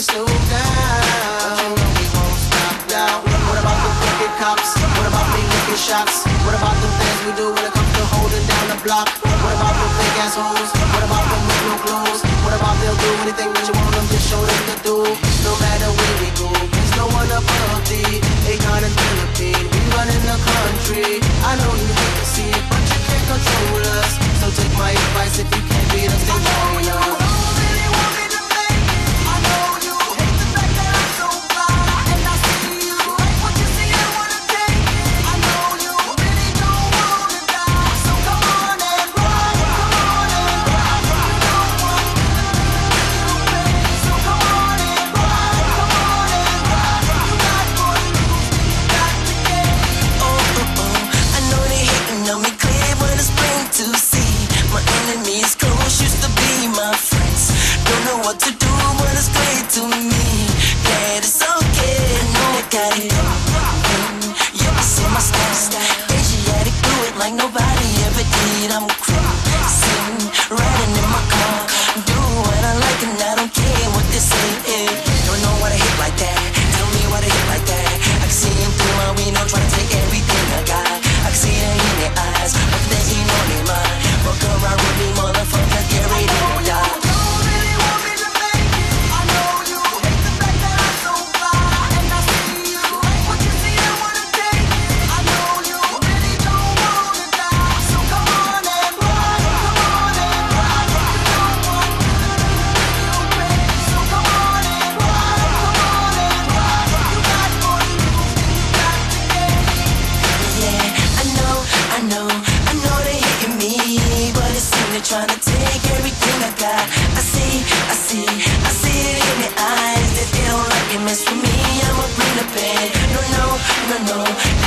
slow down. We. What about the crooked cops? What about the shots? What about the things we do when it comes to holding down the block? What about assholes? What about the no clothes? What about they'll do anything that you want? to do. trying to take everything I got. I see, I see, I see it in their eyes that they don't like it. Mess with me, I'ma bring the pain. No, no, no, no.